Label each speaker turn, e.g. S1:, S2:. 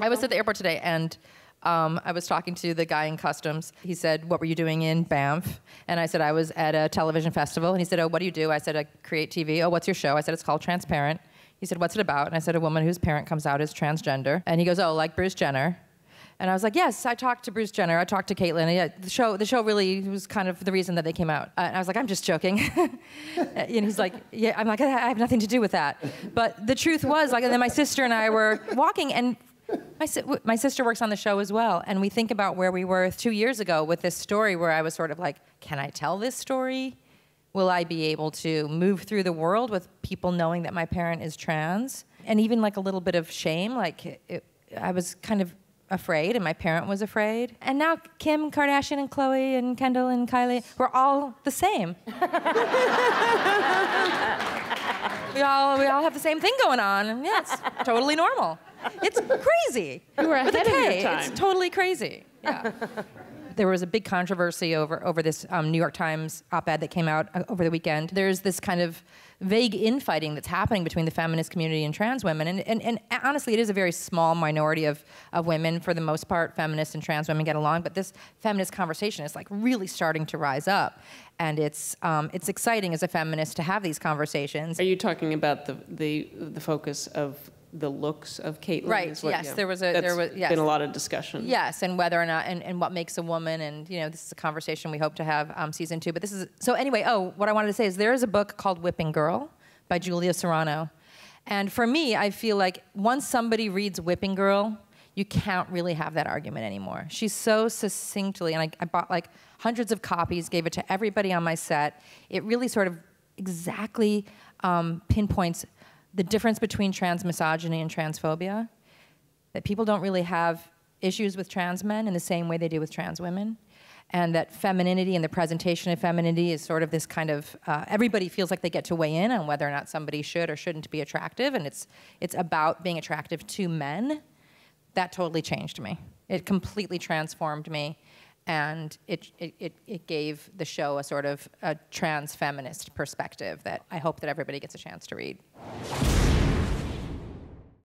S1: I was at the airport today and um, I was talking to the guy in customs. He said, What were you doing in Banff? And I said, I was at a television festival. And he said, Oh, what do you do? I said, I create TV. Oh, what's your show? I said, It's called Transparent. He said, What's it about? And I said, A woman whose parent comes out as transgender. And he goes, Oh, like Bruce Jenner. And I was like, yes, I talked to Bruce Jenner. I talked to Caitlyn. Yeah, the show, the show really was kind of the reason that they came out. Uh, and I was like, I'm just joking. and he's like, yeah. I'm like, I have nothing to do with that. But the truth was, like, and then my sister and I were walking, and my, si- my sister works on the show as well, and we think about where we were two years ago with this story where I was sort of like, can I tell this story? Will I be able to move through the world with people knowing that my parent is trans? And even like a little bit of shame, like it, I was kind of afraid, and my parent was afraid. And now Kim Kardashian and Khloe and Kendall and Kylie, we're all the same. we all we all have the same thing going on, and yeah, it's totally normal. It's crazy.
S2: You were
S1: With a
S2: ahead of your
S1: K,
S2: time.
S1: It's totally crazy. Yeah. there was a big controversy over over this um, New York Times op-ed that came out uh, over the weekend. There's this kind of vague infighting that's happening between the feminist community and trans women, and, and, and honestly, it is a very small minority of, of women. For the most part, feminists and trans women get along, but this feminist conversation is like really starting to rise up, and it's um, it's exciting as a feminist to have these conversations.
S3: Are you talking about the, the, the focus of the looks of Caitlyn?
S1: Right,
S3: is what-
S1: yes,
S3: yeah.
S1: there was a- there was- yes.
S3: been a lot of discussion.
S1: Yes, and whether or not, and, and what makes a woman, and you know, this is a conversation we hope to have um, season two. But this is so anyway. Oh, what I wanted to say is there is a book called Whipping Girl by Julia Serano, and for me, I feel like once somebody reads Whipping Girl, you can't really have that argument anymore. She's so succinctly, and I, I bought like hundreds of copies, gave it to everybody on my set. It really sort of exactly um, pinpoints the difference between trans misogyny and transphobia that people don't really have issues with trans men in the same way they do with trans women. And that femininity and the presentation of femininity is sort of this kind of uh, everybody feels like they get to weigh in on whether or not somebody should or shouldn't be attractive, and it's it's about being attractive to men. That totally changed me. It completely transformed me, and it it, it, gave the show a sort of a trans feminist perspective that I hope that everybody gets a chance to read.